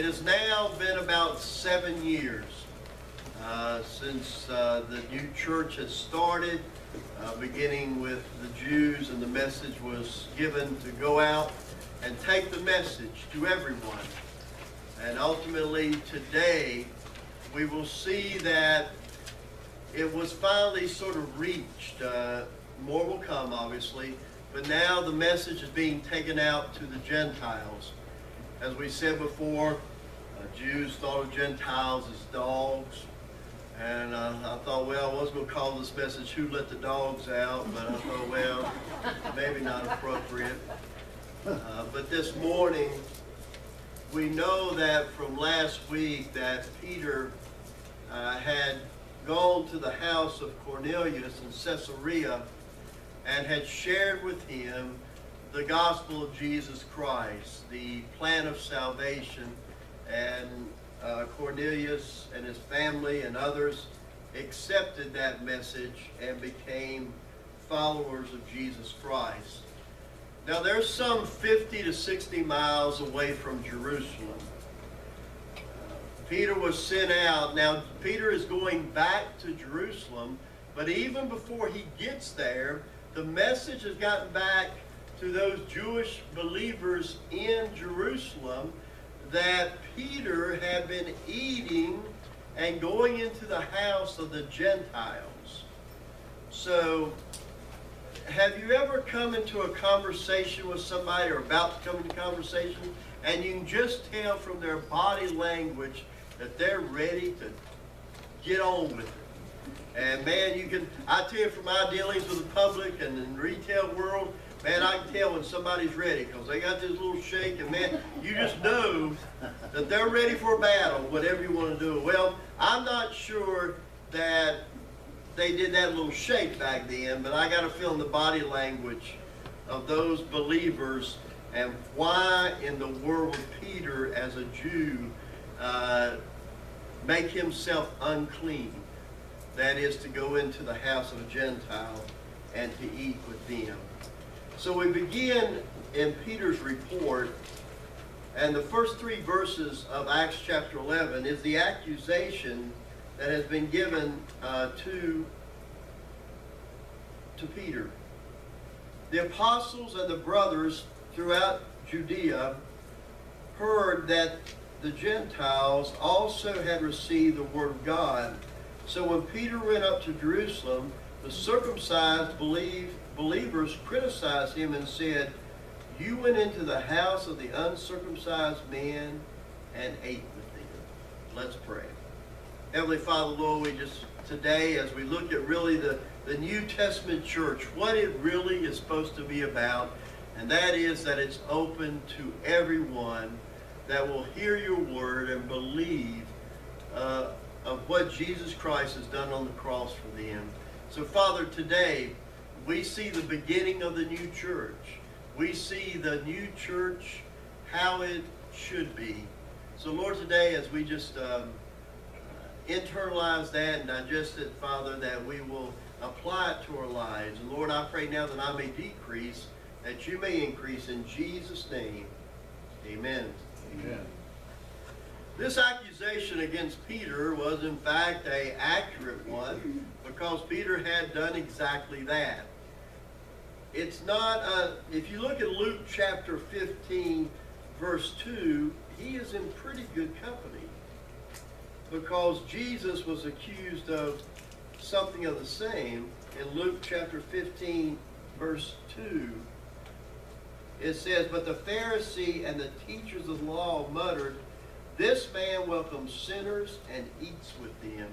it has now been about seven years uh, since uh, the new church has started, uh, beginning with the Jews, and the message was given to go out and take the message to everyone. And ultimately, today, we will see that it was finally sort of reached. Uh, more will come, obviously, but now the message is being taken out to the Gentiles. As we said before, Jews thought of Gentiles as dogs. And uh, I thought, well, I was going to call this message, Who Let the Dogs Out? But I thought, well, maybe not appropriate. Uh, but this morning, we know that from last week that Peter uh, had gone to the house of Cornelius in Caesarea and had shared with him the gospel of Jesus Christ, the plan of salvation, and uh, Cornelius and his family and others accepted that message and became followers of Jesus Christ. Now there's some 50 to 60 miles away from Jerusalem. Peter was sent out. Now, Peter is going back to Jerusalem, but even before he gets there, the message has gotten back to those Jewish believers in Jerusalem that Peter had been eating and going into the house of the Gentiles. So, have you ever come into a conversation with somebody or about to come into conversation and you can just tell from their body language that they're ready to get on with it. And man, you can, I tell you from my dealings with the public and in the retail world, man, I can tell when somebody's ready because they got this little shake and man, you just know that they're ready for a battle, whatever you want to do. Well, I'm not sure that they did that little shake back then, but I got a feel in the body language of those believers and why in the world Peter as a Jew uh, make himself unclean. That is to go into the house of a Gentile and to eat with them. So we begin in Peter's report, and the first three verses of Acts chapter 11 is the accusation that has been given uh, to, to Peter. The apostles and the brothers throughout Judea heard that the Gentiles also had received the word of God. So when Peter went up to Jerusalem, the circumcised believe, believers criticized him and said, You went into the house of the uncircumcised men and ate with them. Let's pray. Heavenly Father, Lord, we just today, as we look at really the, the New Testament church, what it really is supposed to be about, and that is that it's open to everyone that will hear your word and believe uh, of what Jesus Christ has done on the cross for them. So, Father, today we see the beginning of the new church. We see the new church, how it should be. So, Lord, today as we just um, internalize that and digest it, Father, that we will apply it to our lives. And Lord, I pray now that I may decrease, that you may increase in Jesus' name. Amen. Amen. This accusation against Peter was in fact a accurate one because Peter had done exactly that. It's not, a, if you look at Luke chapter 15 verse 2, he is in pretty good company because Jesus was accused of something of the same in Luke chapter 15 verse 2 it says, But the Pharisee and the teachers of the law muttered, This man welcomes sinners and eats with them.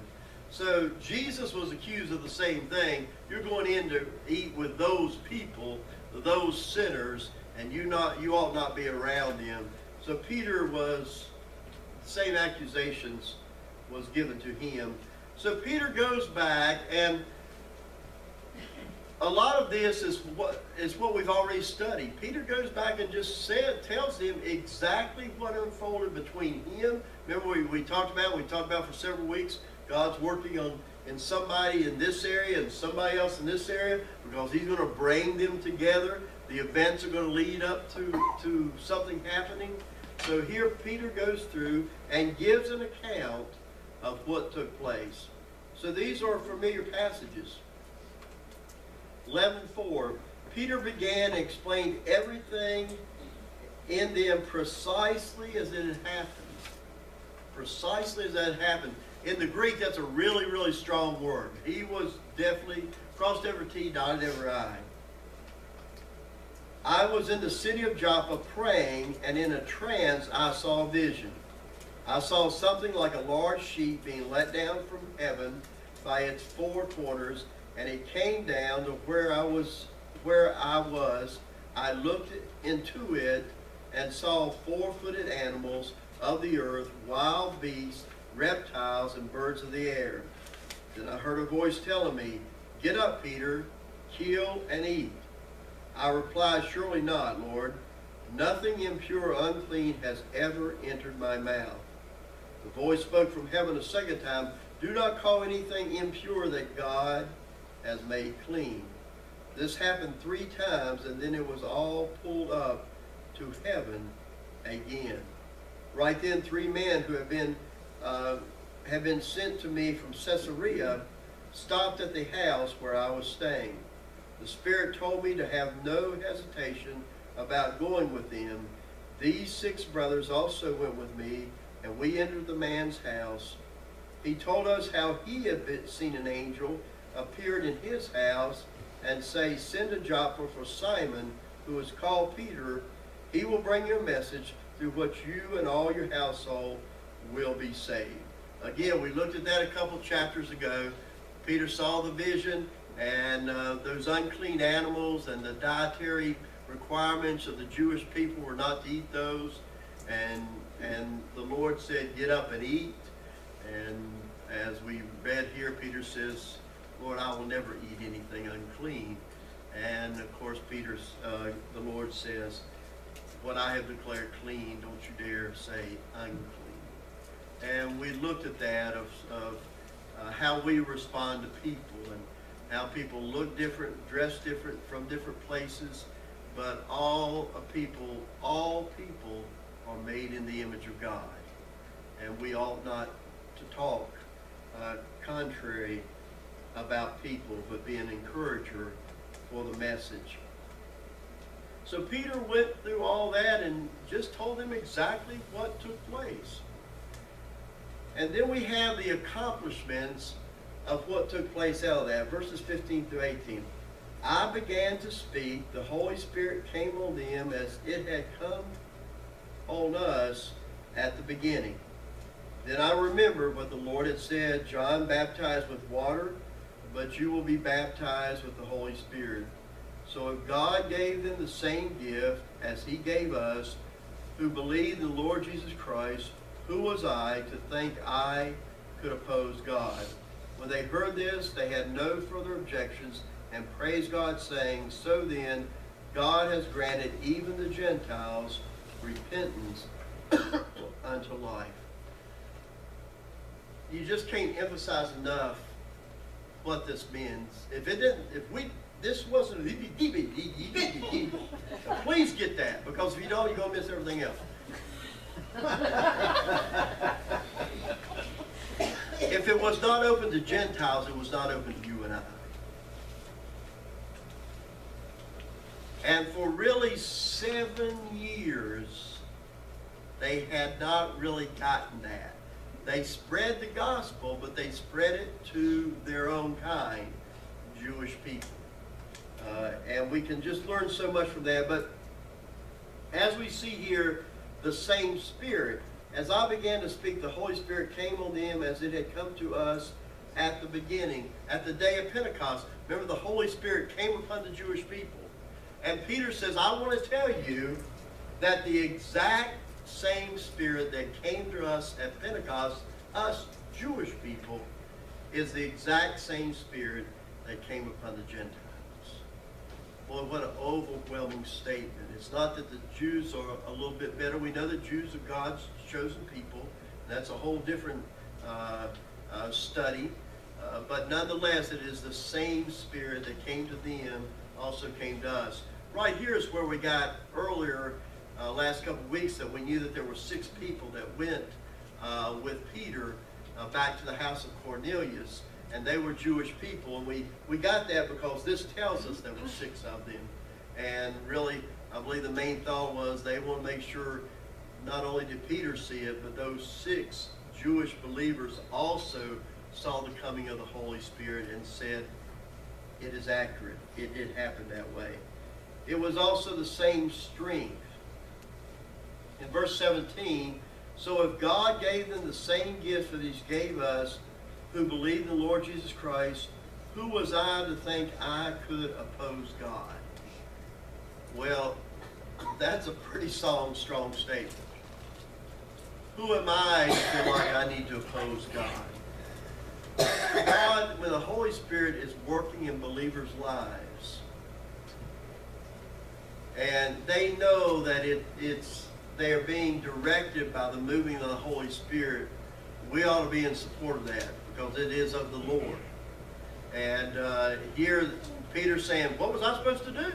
So Jesus was accused of the same thing. You're going in to eat with those people, those sinners, and you not you ought not be around them. So Peter was same accusations was given to him. So Peter goes back and a lot of this is what is what we've already studied. Peter goes back and just said, tells them exactly what unfolded between him. Remember we, we talked about, we talked about for several weeks, God's working on in somebody in this area and somebody else in this area because he's going to bring them together. The events are going to lead up to, to something happening. So here Peter goes through and gives an account of what took place. So these are familiar passages. 11.4, Peter began and explained everything in them precisely as it had happened. Precisely as that happened. In the Greek, that's a really, really strong word. He was definitely crossed every T, dotted every I. I was in the city of Joppa praying, and in a trance I saw a vision. I saw something like a large sheet being let down from heaven by its four corners, and it came down to where I was. Where I was, I looked into it and saw four-footed animals of the earth, wild beasts, reptiles, and birds of the air. Then I heard a voice telling me, Get up, Peter, kill and eat. I replied, Surely not, Lord. Nothing impure or unclean has ever entered my mouth. The voice spoke from heaven a second time, Do not call anything impure that God has made clean. This happened three times, and then it was all pulled up to heaven again. Right then, three men who have been uh, had been sent to me from Caesarea stopped at the house where I was staying. The Spirit told me to have no hesitation about going with them. These six brothers also went with me, and we entered the man's house. He told us how he had been, seen an angel appeared in his house and say, Send a Joppa for Simon, who is called Peter. He will bring you a message through which you and all your household will be saved. Again, we looked at that a couple chapters ago. Peter saw the vision and uh, those unclean animals and the dietary requirements of the Jewish people were not to eat those. And, and the Lord said, get up and eat. And as we read here, Peter says, Lord, I will never eat anything unclean. And of course, Peter's, uh, the Lord says, what I have declared clean, don't you dare say unclean. And we looked at that of, of uh, how we respond to people and how people look different, dress different from different places, but all people, all people are made in the image of God. And we ought not to talk uh, contrary about people, but be an encourager for the message. So Peter went through all that and just told them exactly what took place. And then we have the accomplishments of what took place out of that, verses 15 through 18. I began to speak, the Holy Spirit came on them as it had come on us at the beginning. Then I remembered what the Lord had said, John baptized with water, but you will be baptized with the Holy Spirit. So if God gave them the same gift as he gave us, who believed in the Lord Jesus Christ, who was I to think I could oppose God? When they heard this, they had no further objections and praised God, saying, So then, God has granted even the Gentiles repentance unto life. You just can't emphasize enough what this means. If it didn't, if we this wasn't please get that because if you don't, you're gonna miss everything else. If it was not open to Gentiles, it was not open to you and I. And for really seven years, they had not really gotten that. They spread the gospel, but they spread it to their own kind, Jewish people. Uh, and we can just learn so much from that. But as we see here, the same Spirit, as I began to speak, the Holy Spirit came on them as it had come to us at the beginning, at the day of Pentecost. Remember, the Holy Spirit came upon the Jewish people. And Peter says, I want to tell you that the exact same Spirit that came to us at Pentecost, us Jewish people, is the exact same Spirit that came upon the Gentiles. Boy, what an overwhelming statement. It's not that the Jews are a little bit better. We know the Jews are God's chosen people. That's a whole different uh, uh, study. Uh, but nonetheless, it is the same Spirit that came to them, also came to us. Right here is where we got earlier, uh, last couple of weeks, that we knew that there were six people that went uh, with Peter uh, back to the house of Cornelius, and they were Jewish people. And we, we got that because this tells us there were six of them. And really, I believe the main thought was they want to make sure not only did Peter see it, but those six Jewish believers also saw the coming of the Holy Spirit and said, it is accurate. It did happen that way. It was also the same strength. In verse 17, so if God gave them the same gift that he gave us, who believe in the Lord Jesus Christ, who was I to think I could oppose God? Well, that's a pretty strong, strong statement. Who am I to feel like I need to oppose God? God, when the Holy Spirit is working in believers' lives, and they know that it, it's they are being directed by the moving of the Holy Spirit, we ought to be in support of that because it is of the Lord. And uh, here, Peter's saying, What was I supposed to do?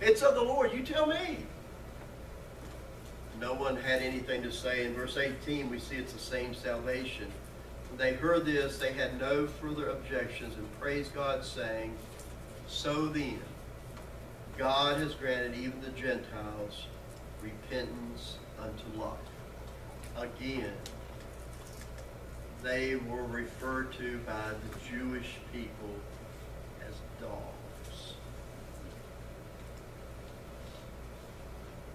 It's of the Lord. You tell me. No one had anything to say. In verse 18, we see it's the same salvation. When they heard this, they had no further objections and praised God, saying, So then, God has granted even the Gentiles repentance unto life. Again, they were referred to by the Jewish people as dogs.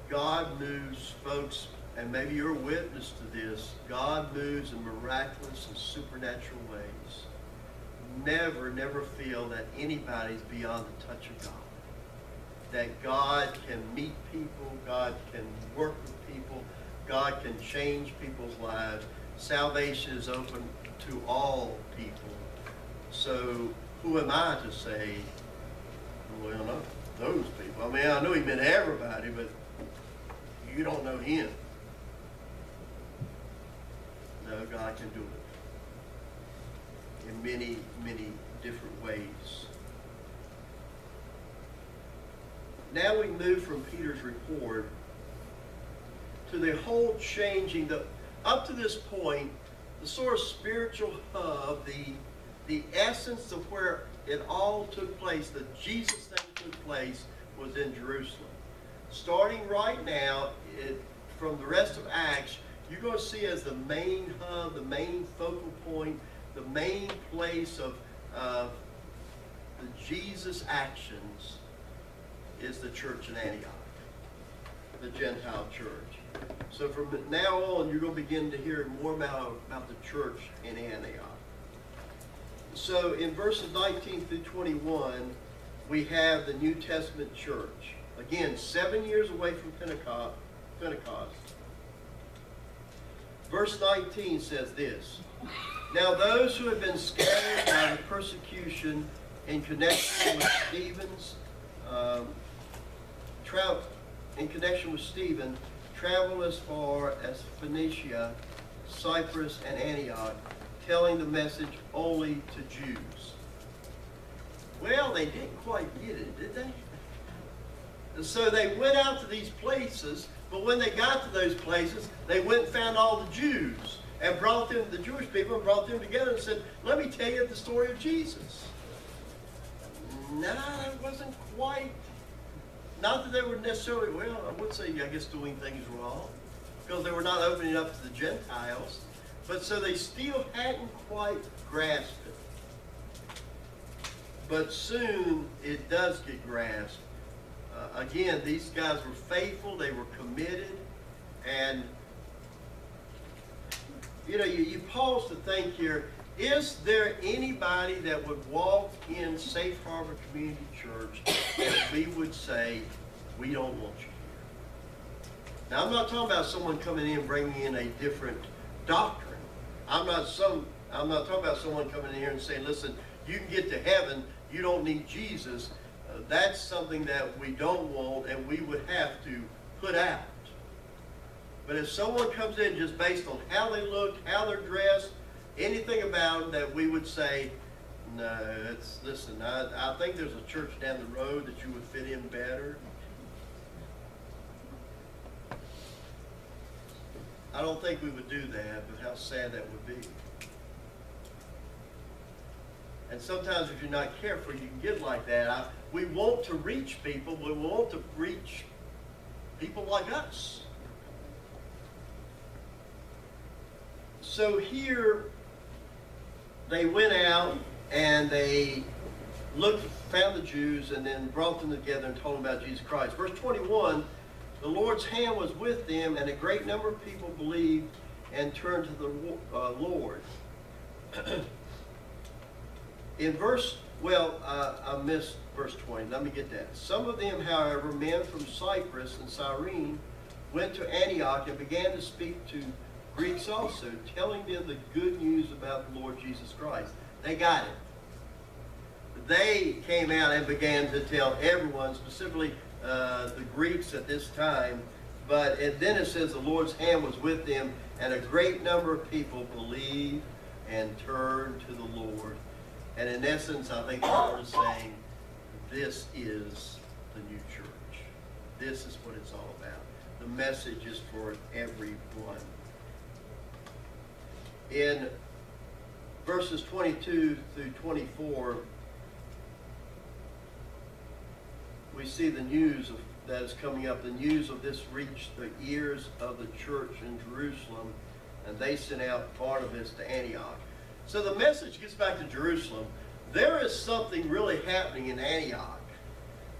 God moves, folks, and maybe you're a witness to this. God moves in miraculous and supernatural ways. Never, never feel that anybody's beyond the touch of God. That God can meet people, God can work with people, God can change people's lives. Salvation is open to all people. So who am I to say, well, no, those people? I mean, I know he meant everybody, but you don't know him. No, God can do it in many, many different ways. Now we move from Peter's report to the whole changing, the, up to this point, the sort of spiritual hub, the, the essence of where it all took place, the Jesus thing took place, was in Jerusalem. Starting right now, it, from the rest of Acts, you're going to see as the main hub, the main focal point, the main place of, of the Jesus actions is the church in Antioch, the Gentile church. So from now on, you're going to begin to hear more about, about the church in Antioch. So in verses 19 through 21, we have the New Testament church. Again, seven years away from Pentecost. Pentecost. Verse 19 says this Now those who have been scattered by the persecution in connection with Stephen's um, in connection with Stephen traveled as far as Phoenicia, Cyprus, and Antioch, telling the message only to Jews. Well, they didn't quite get it, did they? And so they went out to these places, but when they got to those places, they went and found all the Jews and brought them, the Jewish people, and brought them together and said, let me tell you the story of Jesus. No, that wasn't quite not that they were necessarily, well, I would say, I guess, doing things wrong, because they were not opening up to the Gentiles, but so they still hadn't quite grasped it. But soon it does get grasped. Uh, again, these guys were faithful, they were committed, and you know, you, you pause to think here, is there anybody that would walk in Safe Harbor Community Church that we would say, we don't want you here? Now, I'm not talking about someone coming in bringing in a different doctrine. I'm not some. I'm not talking about someone coming in here and saying, listen, you can get to heaven, you don't need Jesus. Uh, that's something that we don't want and we would have to put out. But if someone comes in just based on how they look, how they're dressed, anything about that we would say, No, it's, listen, I, I think there's a church down the road that you would fit in better. I don't think we would do that, but how sad that would be. And sometimes if you're not careful, you can get like that. I, we want to reach people, we want to reach people like us. So here, they went out and they looked, found the Jews, and then brought them together and told them about Jesus Christ. Verse 21, the Lord's hand was with them, and a great number of people believed and turned to the uh, Lord. In verse, well, uh, I missed verse 20. Let me get that. Some of them, however, men from Cyprus and Cyrene, went to Antioch and began to speak to Greeks also, telling them the good news about the Lord Jesus Christ. They got it. They came out and began to tell everyone, specifically uh, the Greeks at this time, but and then it says the Lord's hand was with them, and a great number of people believed and turned to the Lord. And in essence, I think the Lord is saying, this is the new church. This is what it's all about. The message is for everyone. In verses 22 through 24, we see the news of, that is coming up. The news of this reached the ears of the church in Jerusalem, and they sent out Barnabas to Antioch. So the message gets back to Jerusalem. There is something really happening in Antioch.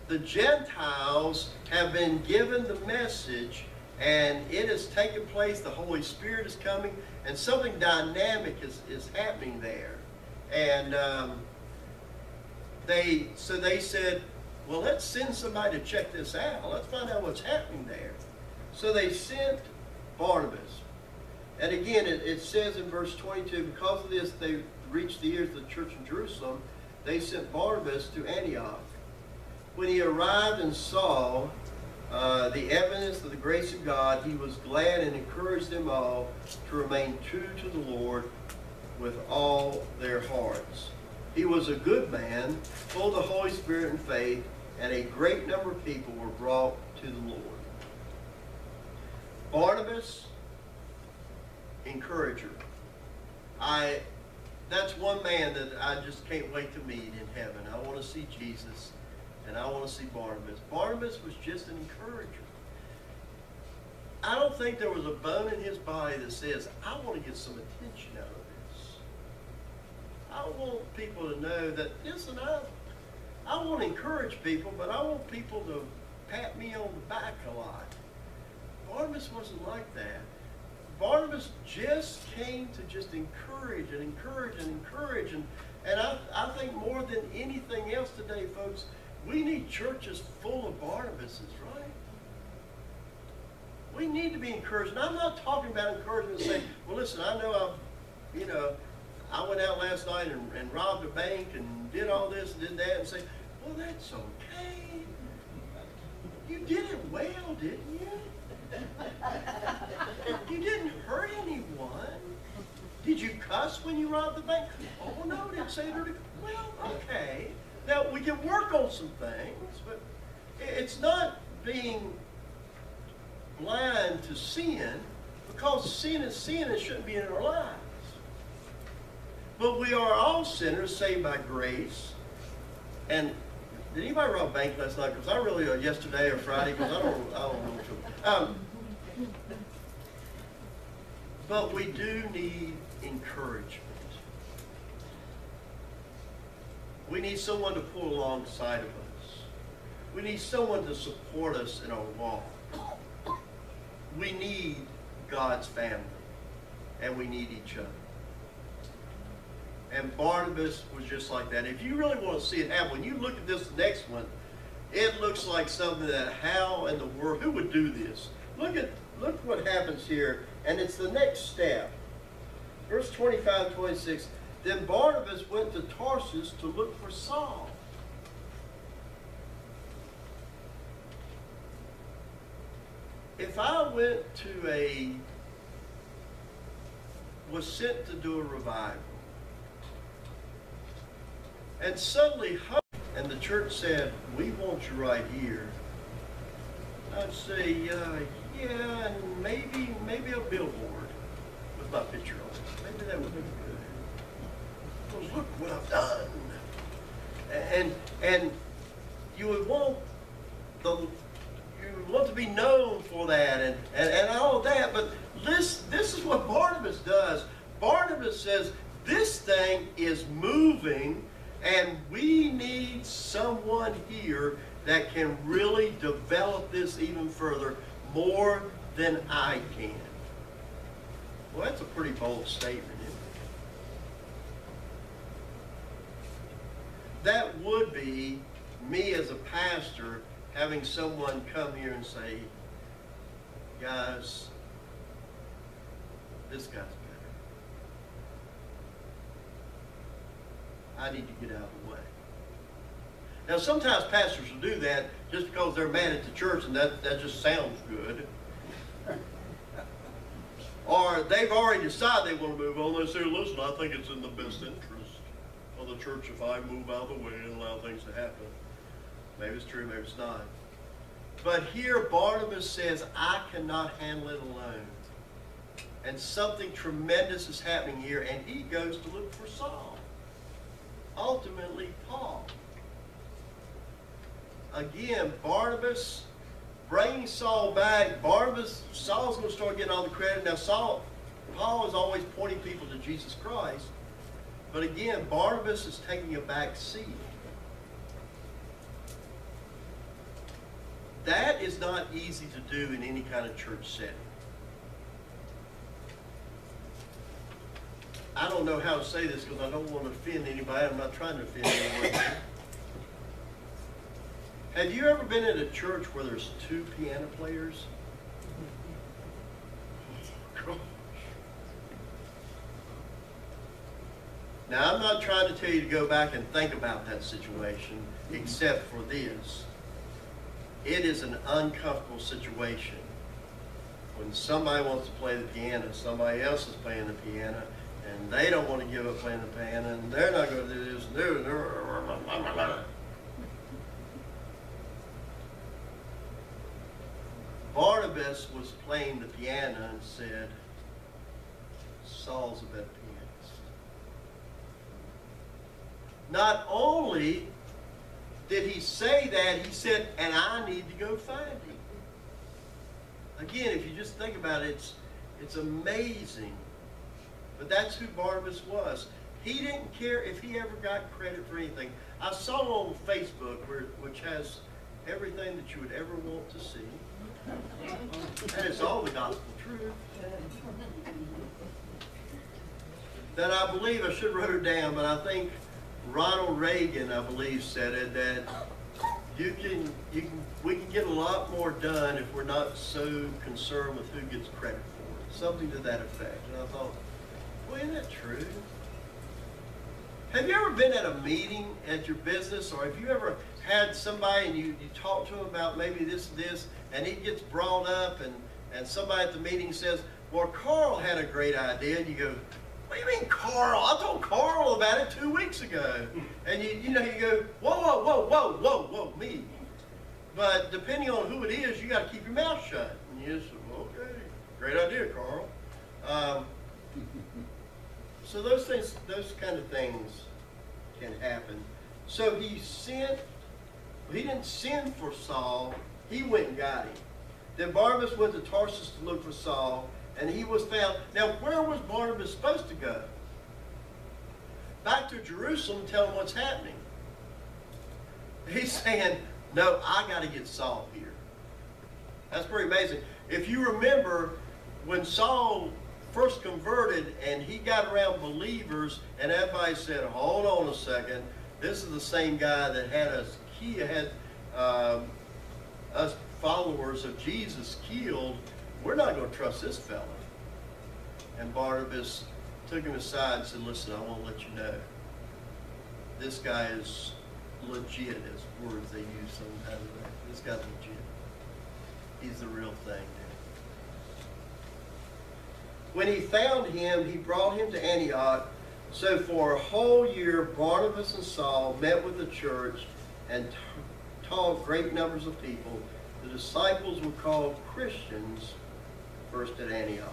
The Gentiles have been given the message and it has taken place. The Holy Spirit is coming and something dynamic is, is happening there. And um, they, so they said, well, let's send somebody to check this out. Let's find out what's happening there. So they sent Barnabas. And again, it, it says in verse 22, because of this, they reached the ears of the church in Jerusalem. They sent Barnabas to Antioch. When he arrived and saw uh, the evidence of the grace of God, he was glad and encouraged them all to remain true to the Lord with all their hearts. He was a good man, full of the Holy Spirit and faith, and a great number of people were brought to the Lord. Barnabas encourager. I that's one man that I just can't wait to meet in heaven. I want to see Jesus and I want to see Barnabas. Barnabas was just an encourager. I don't think there was a bone in his body that says, I want to get some attention out of this. I want people to know that, listen, I, I want to encourage people, but I want people to pat me on the back a lot. Barnabas wasn't like that. Barnabas just came to just encourage and encourage and encourage. And, and I, I think more than anything else today, folks, we need churches full of Barnabases, right? We need to be encouraged. And I'm not talking about encouragement and saying, well, listen, I know I'm, you know, I went out last night and, and robbed a bank and did all this and did that and say, well, that's okay. You did it well, didn't you? you didn't hurt anyone. Did you cuss when you robbed the bank? Oh, no, didn't say it. Well, okay. Now, we can work on some things, but it's not being blind to sin because sin is sin and shouldn't be in our lives. But we are all sinners saved by grace. And did anybody rob a bank last night? Because I really, uh, yesterday or Friday, because I don't, I don't know. Um, but we do need encouragement. We need someone to pull alongside of us. We need someone to support us in our walk. We need God's family, and we need each other. And Barnabas was just like that. If you really want to see it happen, when you look at this next one, it looks like something that how in the world, who would do this? Look at look what happens here, and it's the next step. Verse 25 26. Then Barnabas went to Tarsus to look for Saul. If I went to a, was sent to do a revival, and suddenly, and the church said, we want you right here. I'd say, uh, yeah, and maybe, maybe a billboard with my picture on it. Maybe that would be look what I've done. And, and you would want the, you want to be known for that and, and, and all that. But this, this is what Barnabas does. Barnabas says, this thing is moving and we need someone here that can really develop this even further more than I can. Well, that's a pretty bold statement, isn't it? That would be me as a pastor having someone come here and say, guys, this guy's better. I need to get out of the way. Now, sometimes pastors will do that just because they're mad at the church and that, that just sounds good. or they've already decided they want to move on. They say, listen, I think it's in the best interest the church if I move out of the way and allow things to happen. Maybe it's true, maybe it's not. But here Barnabas says, I cannot handle it alone. And something tremendous is happening here, and he goes to look for Saul. Ultimately, Paul. Again, Barnabas bringing Saul back. Barnabas, Saul's going to start getting all the credit. Now, Saul, Paul is always pointing people to Jesus Christ. But again, Barnabas is taking a back seat. That is not easy to do in any kind of church setting. I don't know how to say this because I don't want to offend anybody. I'm not trying to offend anyone. Have you ever been at a church where there's two piano players? Now, I'm not trying to tell you to go back and think about that situation, except for this. It is an uncomfortable situation when somebody wants to play the piano, somebody else is playing the piano, and they don't want to give up playing the piano, and they're not going to do this and do it. Barnabas was playing the piano and said, Saul's a better. Not only did he say that, he said, and I need to go find him. Again, if you just think about it, it's, it's amazing. But that's who Barnabas was. He didn't care if he ever got credit for anything. I saw on Facebook, where, which has everything that you would ever want to see. And it's all the gospel truth. That I believe, I should wrote it down, but I think Ronald Reagan, I believe, said it, that you can, you can, we can get a lot more done if we're not so concerned with who gets credit for it. Something to that effect. And I thought, well, isn't that true? Have you ever been at a meeting at your business, or have you ever had somebody and you, you talk to them about maybe this and this, and it gets brought up, and, and somebody at the meeting says, well, Carl had a great idea, and you go, what do you mean Carl? I told Carl about it two weeks ago. And you, you know, you go, whoa, whoa, whoa, whoa, whoa, whoa, me. But depending on who it is, you got to keep your mouth shut. And you just, okay, great idea, Carl. Um, so those things, those kind of things can happen. So he sent, he didn't send for Saul, he went and got him. Then Barnabas went to Tarsus to look for Saul, and he was found. Now, where was Barnabas supposed to go? Back to Jerusalem, tell him what's happening. He's saying, no, I got to get Saul here. That's pretty amazing. If you remember, when Saul first converted and he got around believers, and everybody said, hold on a second, this is the same guy that had us, he had um, us followers of Jesus killed, we're not going to trust this fellow. And Barnabas took him aside and said, listen, I want to let you know, this guy is legit as words they use sometimes. This guy's legit. He's the real thing. Dude. When he found him, he brought him to Antioch. So for a whole year, Barnabas and Saul met with the church and taught great numbers of people. The disciples were called Christians first at Antioch.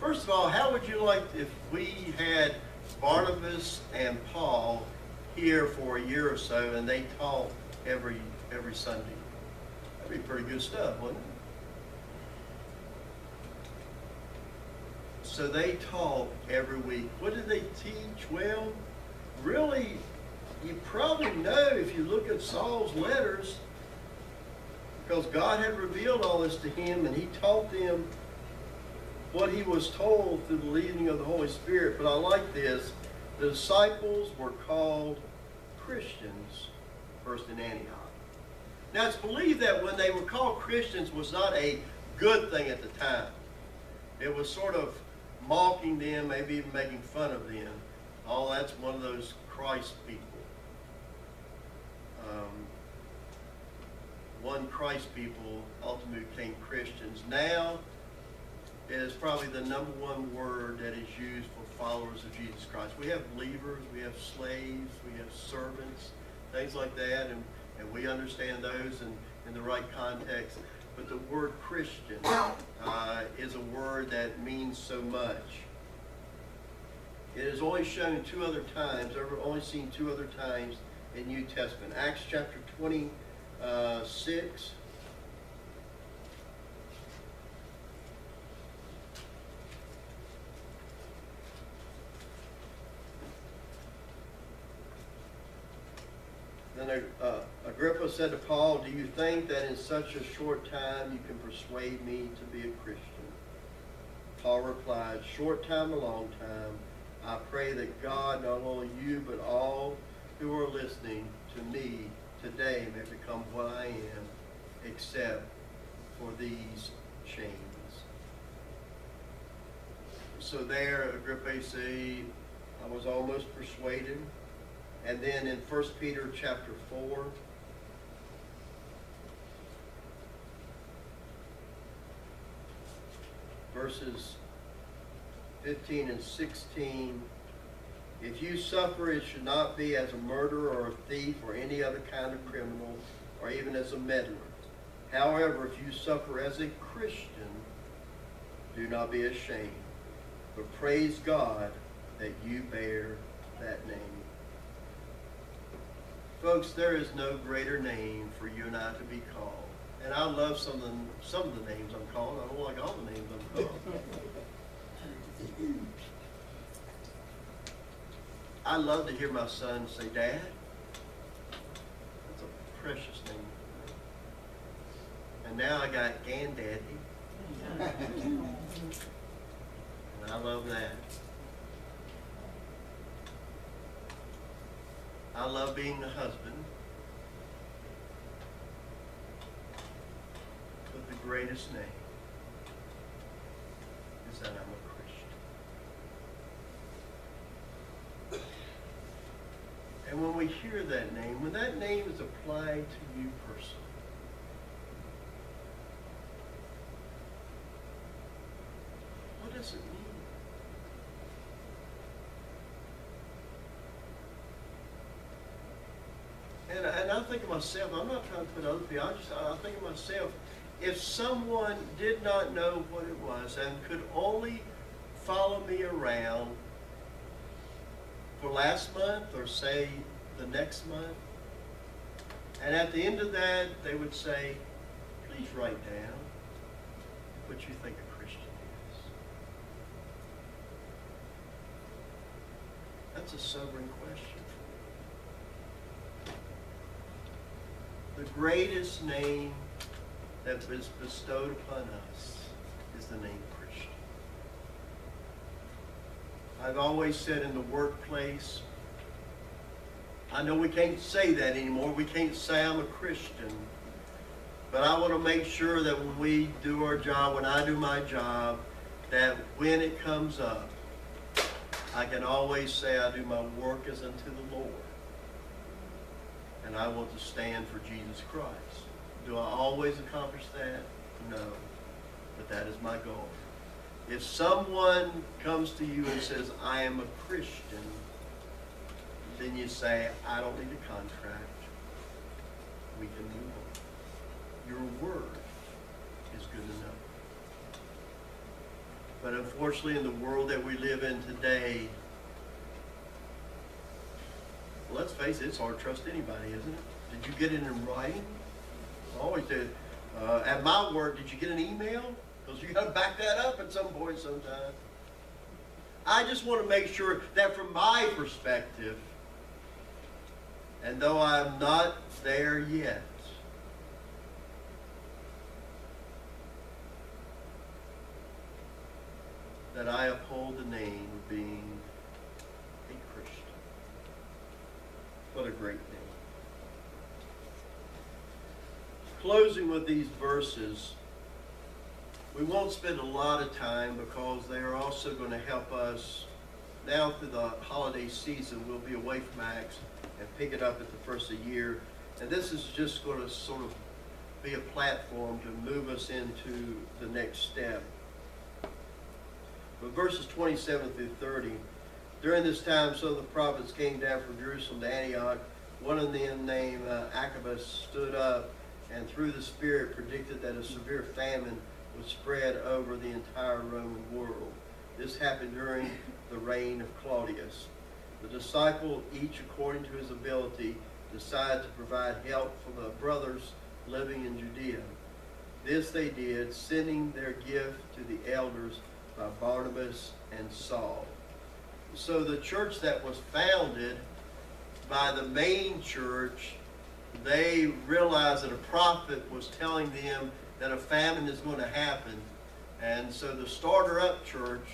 First of all, how would you like if we had Barnabas and Paul here for a year or so and they taught every every Sunday? That'd be pretty good stuff, wouldn't it? So they taught every week. What did they teach? Well, really, you probably know if you look at Saul's letters, because God had revealed all this to him and he taught them what he was told through the leading of the Holy Spirit. But I like this. The disciples were called Christians first in Antioch. Now it's believed that when they were called Christians was not a good thing at the time. It was sort of mocking them, maybe even making fun of them. Oh, that's one of those Christ people. Um, one Christ people ultimately became Christians. Now, is probably the number one word that is used for followers of Jesus Christ. We have believers, we have slaves, we have servants, things like that, and, and we understand those in, in the right context. But the word Christian uh, is a word that means so much. It is only shown two other times, ever only seen two other times in New Testament. Acts chapter 26. Then uh, Agrippa said to Paul, Do you think that in such a short time you can persuade me to be a Christian? Paul replied, Short time, a long time. I pray that God, not only you, but all who are listening to me today may become what I am, except for these chains. So there, Agrippa said, I was almost persuaded. And then in 1 Peter chapter 4, verses 15 and 16, if you suffer, it should not be as a murderer or a thief or any other kind of criminal or even as a meddler. However, if you suffer as a Christian, do not be ashamed, but praise God that you bear that name. Folks, there is no greater name for you and I to be called. And I love some of the, some of the names I'm called. I don't like all the names I'm called. I love to hear my son say, Dad. That's a precious name. And now I got Granddaddy. and I love that. I love being the husband. But the greatest name is that I'm a Christian. And when we hear that name, when that name is applied to you personally, what does it mean? And, and I think of myself, I'm not trying to put other people, I just, I think of myself, if someone did not know what it was and could only follow me around for last month or say the next month, and at the end of that, they would say, please write down what you think a Christian is. That's a sobering question. The greatest name that was bestowed upon us is the name Christian. I've always said in the workplace, I know we can't say that anymore. We can't say I'm a Christian. But I want to make sure that when we do our job, when I do my job, that when it comes up, I can always say I do my work as unto the Lord. And I want to stand for Jesus Christ. Do I always accomplish that? No. But that is my goal. If someone comes to you and says, I am a Christian, then you say, I don't need a contract. We can move on. Your word is good enough. But unfortunately, in the world that we live in today, let's face it, it's hard to trust anybody, isn't it? Did you get it in writing? I always did. Uh, at my work, did you get an email? Because you got to back that up at some point sometime. I just want to make sure that from my perspective, and though I'm not there yet, that I uphold the name being a Christian. What a great name. Closing with these verses, we won't spend a lot of time because they are also going to help us now through the holiday season. We'll be away from Acts and pick it up at the first of the year. And this is just going to sort of be a platform to move us into the next step. But verses 27 through 30, during this time, some of the prophets came down from Jerusalem to Antioch. One of them, named uh, stood up and through the Spirit predicted that a severe famine would spread over the entire Roman world. This happened during the reign of Claudius. The disciple, each according to his ability, decided to provide help for the brothers living in Judea. This they did, sending their gift to the elders by Barnabas and Saul. So the church that was founded by the main church, they realized that a prophet was telling them that a famine is going to happen. And so the starter up church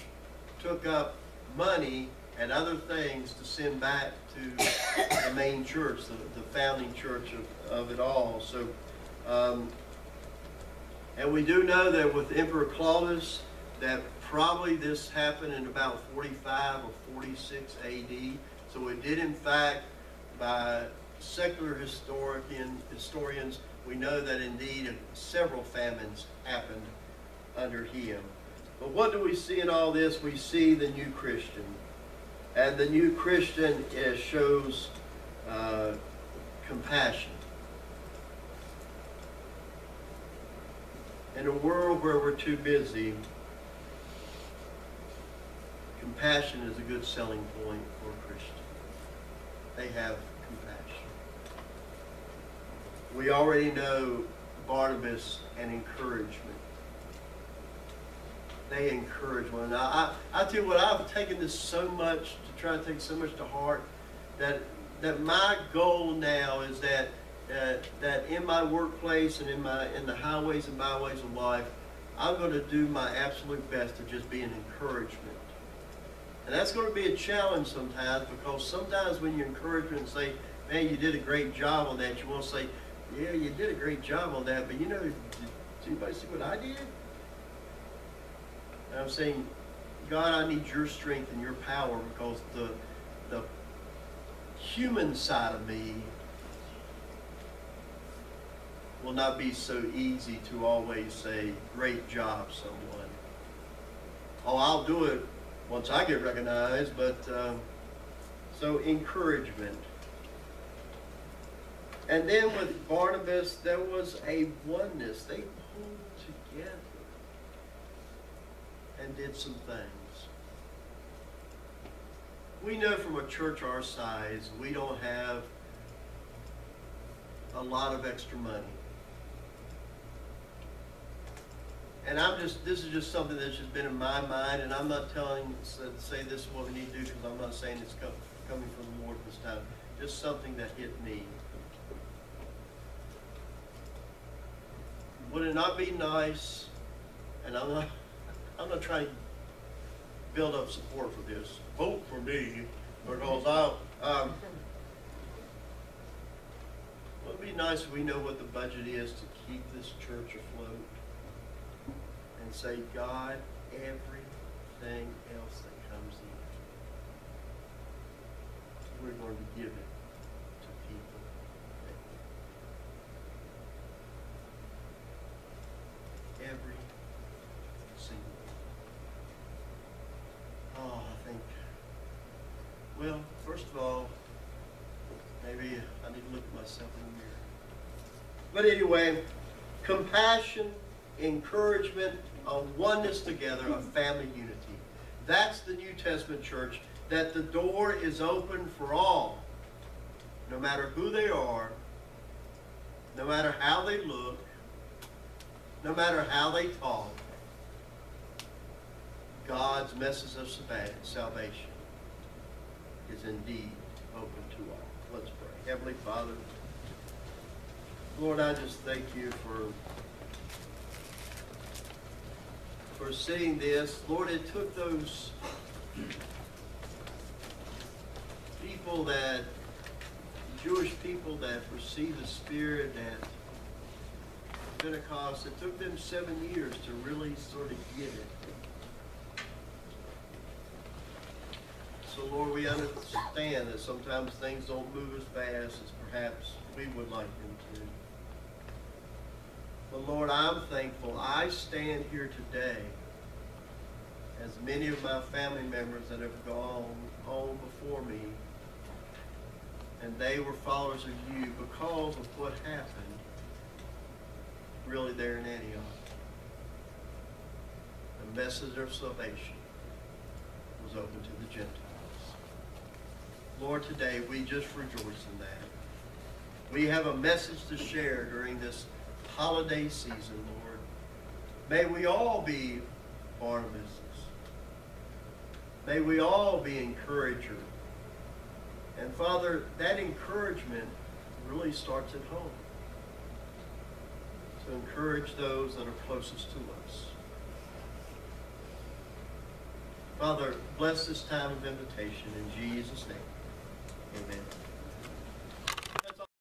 took up money and other things to send back to the main church, the, the founding church of, of it all. So, um, and we do know that with Emperor Claudius, that probably this happened in about 45 or 46 AD. So it did, in fact, by secular historian, historians, we know that indeed several famines happened under him. But what do we see in all this? We see the new Christian. And the new Christian is, shows uh, compassion. In a world where we're too busy, compassion is a good selling point for a Christian. They have compassion. We already know Barnabas and encouragement. They encourage one another. I, I tell you what, I've taken this so much to try to take so much to heart that that my goal now is that uh, that in my workplace and in my in the highways and byways of life, I'm going to do my absolute best to just be an encouragement. And that's going to be a challenge sometimes because sometimes when you encourage and say, man, you did a great job on that, you want to say, yeah, you did a great job on that, but you know, did anybody see what I did? And I'm saying, God, I need your strength and your power because the, the human side of me will not be so easy to always say, great job, someone. Oh, I'll do it once I get recognized, but um, so encouragement. And then with Barnabas, there was a oneness. They pulled together and did some things. We know from a church our size, we don't have a lot of extra money. And I'm just, this is just something that's just been in my mind, and I'm not telling, say this is what we need to do, because I'm not saying it's coming from the Lord this time. Just something that hit me. Would it not be nice, and I'm not, I'm not trying to build up support for this, vote for me, because I'll, um, would it be nice if we know what the budget is to keep this church afloat? and say, God, everything else that comes in, we're going to give it to people. Every single. Oh, I think. Well, first of all, maybe I need to look at myself in the mirror. But anyway, compassion, encouragement, a oneness together, a family unity. That's the New Testament church, that the door is open for all, no matter who they are, no matter how they look, no matter how they talk. God's message of salvation is indeed open to all. Let's pray. Heavenly Father, Lord, I just thank you for for seeing this. Lord, it took those people that Jewish people that received the Spirit at Pentecost, it took them seven years to really sort of get it. So Lord, we understand that sometimes things don't move as fast as perhaps we would like them. But Lord, I'm thankful. I stand here today as many of my family members that have gone home before me, and they were followers of you because of what happened really there in Antioch. The message of salvation was open to the Gentiles. Lord, today we just rejoice in that. We have a message to share during this holiday season, Lord. May we all be Barnabas. May we all be encouragers. And Father, that encouragement really starts at home. To encourage those that are closest to us. Father, bless this time of invitation in Jesus' name. Amen.